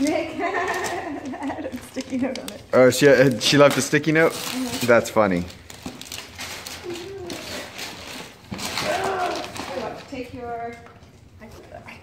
Nick had a sticky note on it. Oh, she uh, she left a sticky note. Mm-hmm. That's funny. Oh, take your. I, I,